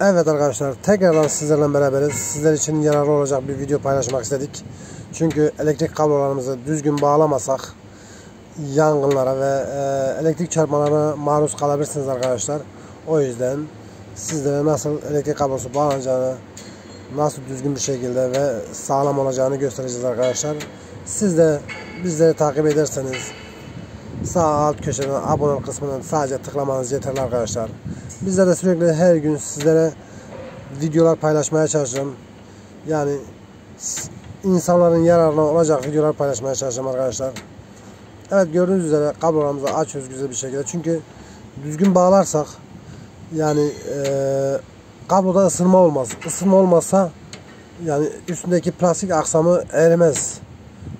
Evet arkadaşlar tekrardan sizlerle beraberiz. Sizler için yararlı olacak bir video paylaşmak istedik. Çünkü elektrik kablolarımızı düzgün bağlamasak yangınlara ve e, elektrik çarpmalarına maruz kalabilirsiniz arkadaşlar. O yüzden sizlere nasıl elektrik kablosu bağlanacağını, nasıl düzgün bir şekilde ve sağlam olacağını göstereceğiz arkadaşlar. Siz de bizleri takip ederseniz sağ alt köşeden abone kısmından sadece tıklamanız yeterli arkadaşlar. Bizler de sürekli her gün sizlere videolar paylaşmaya çalışıyorum. Yani insanların yararına olacak videolar paylaşmaya çalışacağım arkadaşlar. Evet gördüğünüz üzere kablolarımızı açıyoruz güzel bir şekilde. Çünkü düzgün bağlarsak yani e, kabloda ısınma olmaz. Isınma olmazsa yani üstündeki plastik aksamı erimez.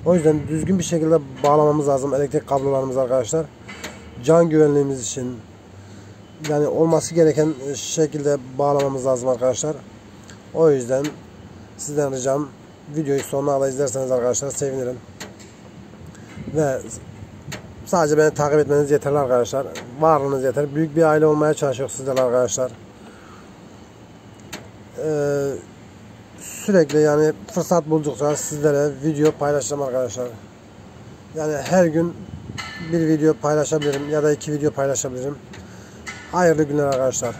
O yüzden düzgün bir şekilde bağlamamız lazım elektrik kablolarımız arkadaşlar. Can güvenliğimiz için yani olması gereken şekilde bağlamamız lazım arkadaşlar. O yüzden sizden ricam videoyu sonuna kadar izlerseniz arkadaşlar sevinirim. Ve sadece beni takip etmeniz yeterli arkadaşlar. Varlığınız yeter. Büyük bir aile olmaya çalışıyoruz sizlerle arkadaşlar. Ee, sürekli yani fırsat buldukça sizlere video paylaşacağım arkadaşlar. Yani her gün bir video paylaşabilirim ya da iki video paylaşabilirim. Hayırlı günler arkadaşlar.